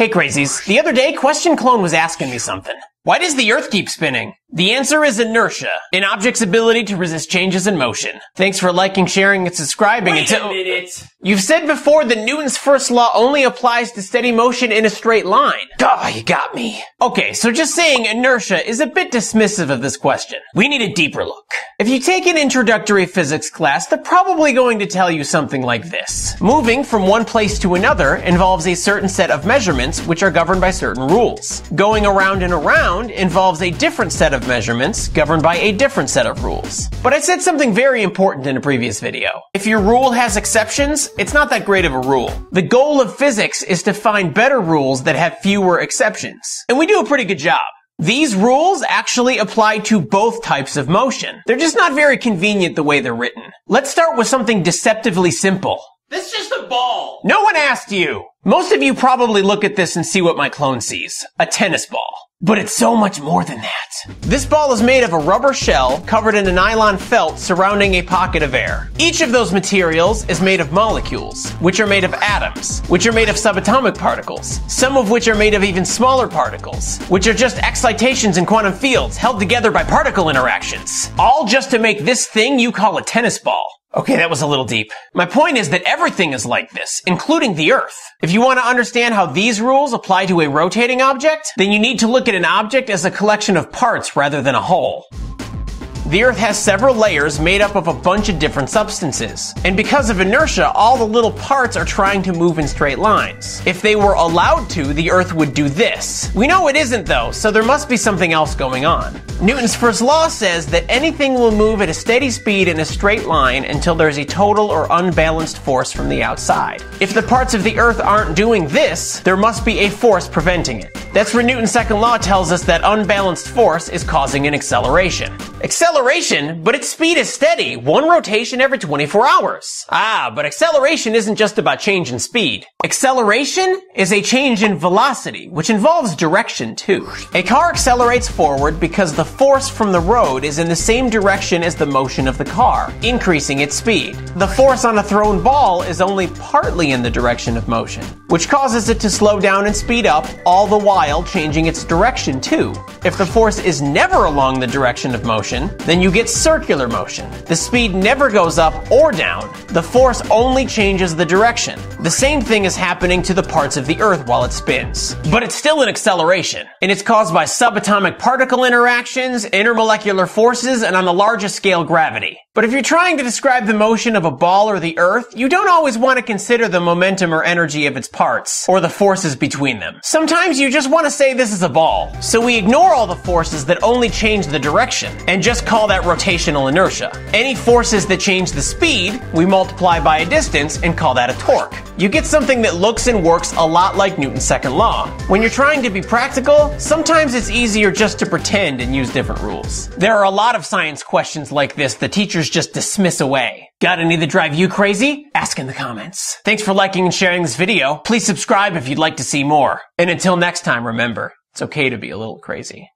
Hey crazies, the other day Question Clone was asking me something. Why does the Earth keep spinning? The answer is inertia, an object's ability to resist changes in motion. Thanks for liking, sharing, and subscribing Wait until- a minute. You've said before that Newton's first law only applies to steady motion in a straight line. Duh, you got me. Okay, so just saying inertia is a bit dismissive of this question. We need a deeper look. If you take an introductory physics class, they're probably going to tell you something like this. Moving from one place to another involves a certain set of measurements which are governed by certain rules. Going around and around involves a different set of measurements governed by a different set of rules. But I said something very important in a previous video. If your rule has exceptions, it's not that great of a rule. The goal of physics is to find better rules that have fewer exceptions. And we do a pretty good job. These rules actually apply to both types of motion. They're just not very convenient the way they're written. Let's start with something deceptively simple. This is just a ball. No one asked you! Most of you probably look at this and see what my clone sees. A tennis ball. But it's so much more than that. This ball is made of a rubber shell covered in a nylon felt surrounding a pocket of air. Each of those materials is made of molecules, which are made of atoms, which are made of subatomic particles, some of which are made of even smaller particles, which are just excitations in quantum fields held together by particle interactions. All just to make this thing you call a tennis ball. Okay, that was a little deep. My point is that everything is like this, including the Earth. If you want to understand how these rules apply to a rotating object, then you need to look at an object as a collection of parts rather than a whole. The Earth has several layers made up of a bunch of different substances. And because of inertia, all the little parts are trying to move in straight lines. If they were allowed to, the Earth would do this. We know it isn't though, so there must be something else going on. Newton's first law says that anything will move at a steady speed in a straight line until there's a total or unbalanced force from the outside. If the parts of the Earth aren't doing this, there must be a force preventing it. That's where Newton's second law tells us that unbalanced force is causing an acceleration. Acceleration, but its speed is steady, one rotation every 24 hours. Ah, but acceleration isn't just about change in speed. Acceleration is a change in velocity, which involves direction too. A car accelerates forward because the force from the road is in the same direction as the motion of the car, increasing its speed. The force on a thrown ball is only partly in the direction of motion, which causes it to slow down and speed up, all the while changing its direction too. If the force is never along the direction of motion, then you get circular motion. The speed never goes up or down. The force only changes the direction. The same thing is happening to the parts of the Earth while it spins. But it's still an acceleration, and it's caused by subatomic particle interactions, intermolecular forces, and on the largest scale, gravity. But if you're trying to describe the motion of a ball or the Earth, you don't always want to consider the momentum or energy of its parts, or the forces between them. Sometimes you just want to say this is a ball. So we ignore all the forces that only change the direction, and just call that rotational inertia. Any forces that change the speed, we multiply by a distance and call that a torque. You get something that looks and works a lot like Newton's second law. When you're trying to be practical, sometimes it's easier just to pretend and use different rules. There are a lot of science questions like this that teachers just dismiss away. Got any that drive you crazy? Ask in the comments. Thanks for liking and sharing this video. Please subscribe if you'd like to see more. And until next time, remember, it's okay to be a little crazy.